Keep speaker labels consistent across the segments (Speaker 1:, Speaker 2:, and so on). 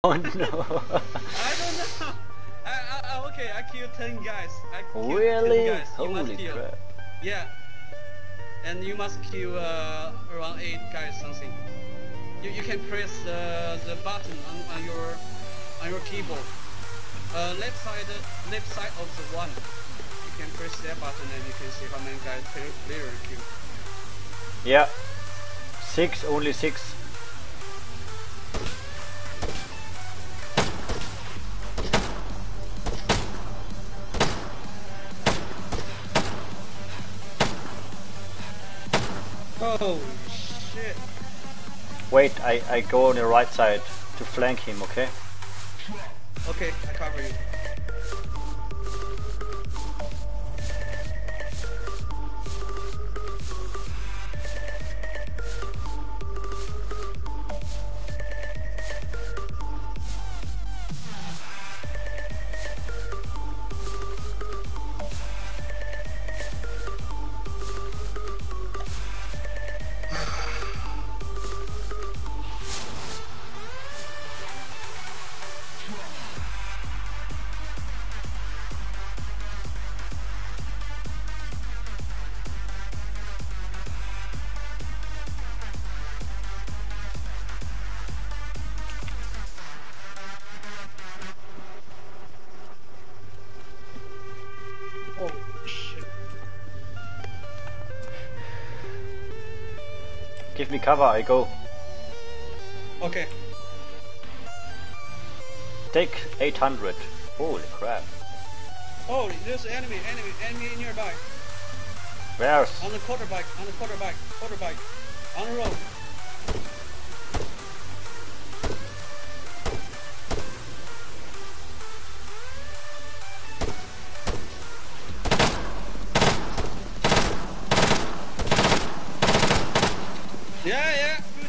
Speaker 1: Oh no.
Speaker 2: I don't know. I, I, okay, I killed 10 guys. I killed
Speaker 1: really?
Speaker 2: 10 guys. You must
Speaker 1: Holy
Speaker 2: kill.
Speaker 1: crap.
Speaker 2: Yeah. And you must kill uh, around 8 guys something. You, you can press uh, the button on, on your on your keyboard. Uh, left side left side of the one. You can press that button and you can see how many guys player kill.
Speaker 1: Yeah. Six, only six.
Speaker 2: Holy shit.
Speaker 1: Wait, I, I go on the right side to flank him, okay?
Speaker 2: Okay, I cover you.
Speaker 1: Give me cover, I go.
Speaker 2: Okay.
Speaker 1: Take 800. Holy crap.
Speaker 2: Oh, there's enemy, enemy, enemy nearby.
Speaker 1: Where's?
Speaker 2: On the quarterback, on the quarterback, quarterback. On the road.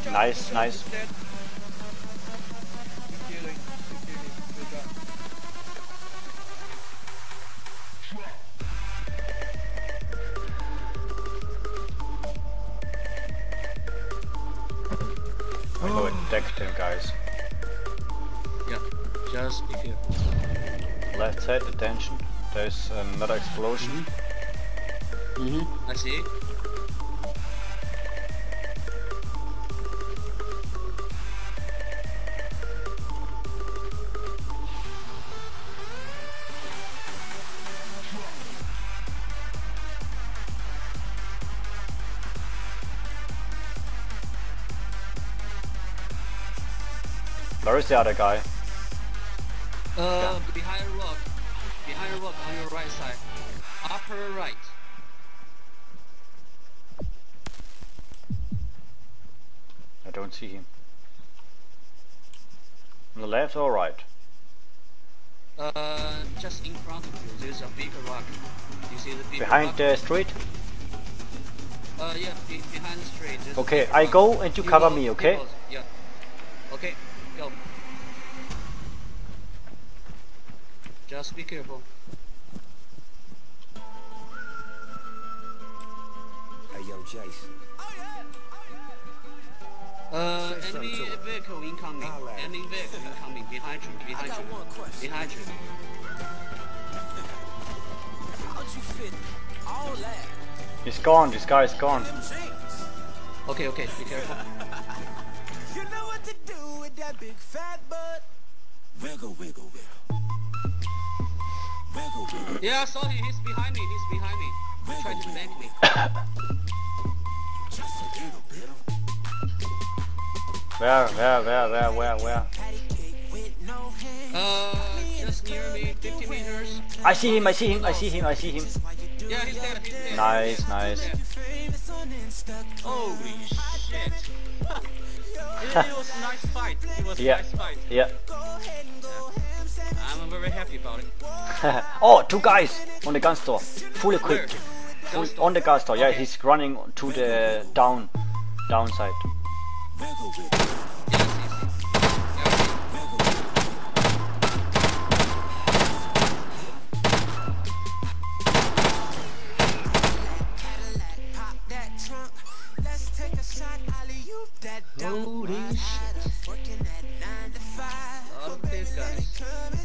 Speaker 1: Nice. Go and deck them guys.
Speaker 2: Yeah, just be careful.
Speaker 1: Left side, attention. There's another explosion.
Speaker 2: Mm-hmm. I see.
Speaker 1: Where is the other guy?
Speaker 2: Uh, behind a rock. Behind a rock on your right side. Upper right.
Speaker 1: I don't see him. On the left or right?
Speaker 2: Uh, just in front of you, there's a big rock. You see the big
Speaker 1: Behind
Speaker 2: rock?
Speaker 1: the street?
Speaker 2: Uh, yeah, be behind the street.
Speaker 1: Okay, I
Speaker 2: rock.
Speaker 1: go and you cover me, okay?
Speaker 2: Yeah. Okay, go. Just be careful.
Speaker 3: Hey, yo, Jason.
Speaker 2: Uh,
Speaker 3: Say
Speaker 2: enemy vehicle incoming.
Speaker 3: Holla.
Speaker 2: Enemy vehicle incoming. Behind you. Behind you. Behind you.
Speaker 3: How'd you fit all that
Speaker 1: He's gone, this guy is gone.
Speaker 3: in them jeans?
Speaker 2: Okay, okay. Be careful.
Speaker 3: You know what to do with that big fat butt. Wiggle, wiggle, wiggle.
Speaker 2: Yeah, I saw him. He's behind me. He's behind me. He tried to flank me.
Speaker 3: Just a little bit.
Speaker 1: Where, where, where, where, where, where?
Speaker 3: Patty cake with no hands.
Speaker 2: Uh, just near me, 50 meters.
Speaker 1: I see him, I see him, I see him, I see him.
Speaker 2: Yeah, he's dead. He's dead.
Speaker 1: Nice, nice.
Speaker 2: Yeah.
Speaker 3: Famous on Insta.
Speaker 2: Holy shit. it, it was a nice fight. It was
Speaker 1: Yeah.
Speaker 2: a nice fight.
Speaker 1: Yeah.
Speaker 3: Go ahead and go ham sandwich.
Speaker 2: I'm very happy about it.
Speaker 1: oh, two guys on the gun store. Fully equipped. Full, on the gun store, yeah,
Speaker 2: Okay.
Speaker 1: he's running to the down, downside.
Speaker 3: Wiggle, wiggle.
Speaker 2: Yes, yes, yes.
Speaker 3: Pop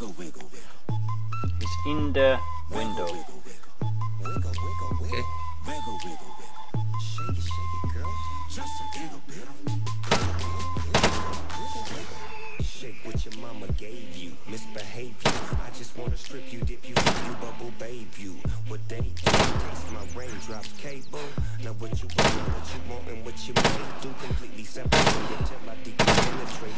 Speaker 1: It's in the window.
Speaker 2: Okay.
Speaker 3: Shake it, shake it, girl. Just a little bit.
Speaker 4: Shake what your mama gave you, misbehave you. I just wanna strip you, dip you, you, bubble babe you. What they do, taste my raindrops cable. Now what you want, what you want, and what you may do completely separate it till I deeply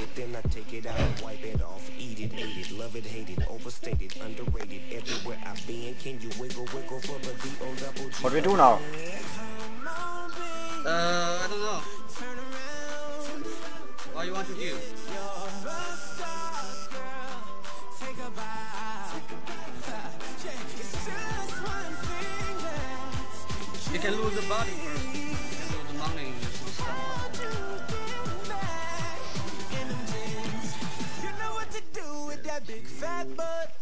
Speaker 4: it. Then I take it out wipe it off, eat it, ate it, love it, hate it, overstated, underrated. Everywhere I've been, can you wiggle, wiggle for the D O double G?
Speaker 1: What do we do now?
Speaker 2: Uh, I don't know.
Speaker 3: Turn around.
Speaker 2: What you want to do?
Speaker 3: You're a star, girl. Take a bow. It's just one thing that
Speaker 2: You can lose the body first. You can lose the money and some stuff.
Speaker 3: You know what to do with that big fat butt.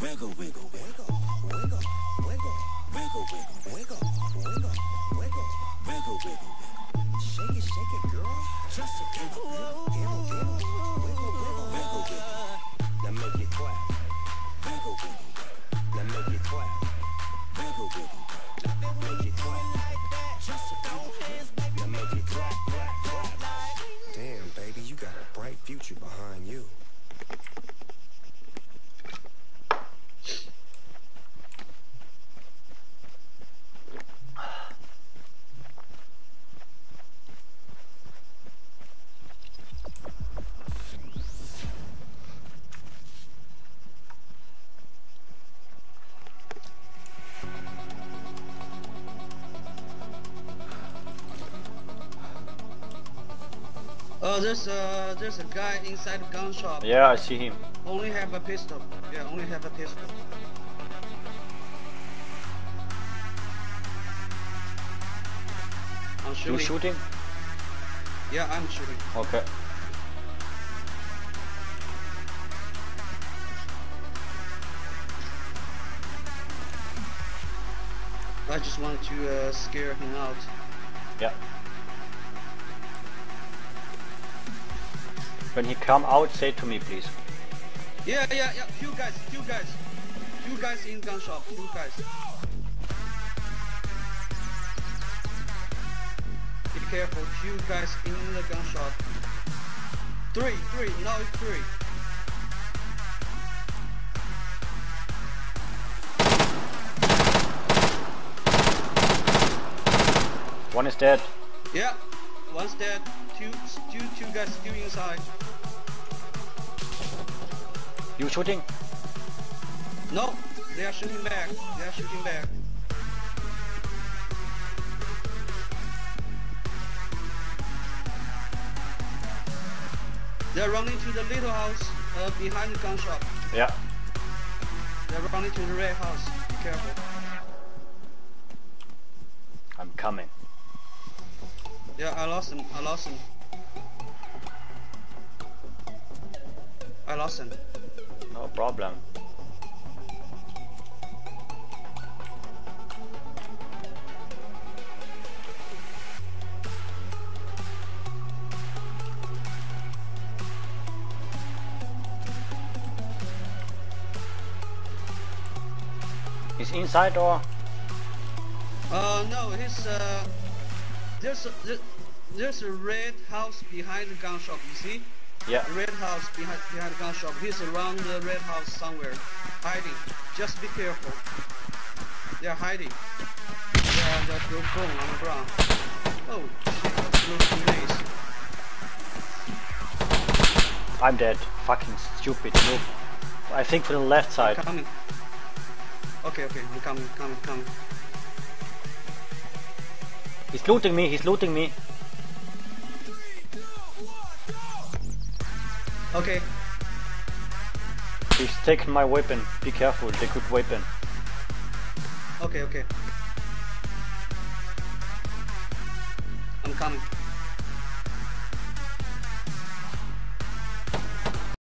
Speaker 3: Wiggle, wiggle, wiggle, wiggle, wiggle, wiggle, wiggle, wiggle, wiggle, wiggle, wiggle, wiggle, wiggle. Shake it, shake it, girl. Just a little, little, little, wiggle, wiggle, wiggle, wiggle.
Speaker 4: Now make it clap,
Speaker 3: Wiggle, wiggle, wiggle,
Speaker 4: now make it clap,
Speaker 3: wiggle, wiggle, wiggle.
Speaker 4: make it clap.
Speaker 2: Oh, there's a there's a guy inside the gun shop.
Speaker 1: Yeah, I see him.
Speaker 2: Only have a pistol. Yeah, only have a pistol. I'm
Speaker 1: You
Speaker 2: shooting.
Speaker 1: shooting?
Speaker 2: Yeah, I'm shooting.
Speaker 1: Okay.
Speaker 2: I just wanted to uh, scare him out.
Speaker 1: Yeah. When he come out, say to me, please.
Speaker 2: Yeah, yeah, yeah. Two guys, two guys, two guys in gun shop. Two guys. Be careful. Two guys in the gun shop. Three, three. Now it's three.
Speaker 1: One is dead.
Speaker 2: Yeah. One's dead. Two, two, two guys still inside.
Speaker 1: You shooting?
Speaker 2: No, they are shooting back. They are shooting back. They're running to the little house uh, behind the gun shop.
Speaker 1: Yeah.
Speaker 2: They're running to the red house. Be careful.
Speaker 1: I'm coming.
Speaker 2: Yeah, I lost him. I lost him. I lost him.
Speaker 1: No problem. He's inside or?
Speaker 2: Uh, no, he's uh, there's a, there- there's a red house behind the gun shop. You see?
Speaker 1: Yeah.
Speaker 2: red house behind behind the gun shop. He's around the red house somewhere, hiding. Just be careful. They're hiding. Yeah, that's your phone on the ground. Oh, shit, that's.
Speaker 1: I'm dead. Fucking stupid noob. I think for the left side.
Speaker 2: Coming. Okay, okay, I'm coming, coming, coming.
Speaker 1: He's looting me. He's looting me.
Speaker 2: Okay,
Speaker 1: He's taking my weapon. Be careful. The good weapon.
Speaker 2: okay, okay. I'm coming.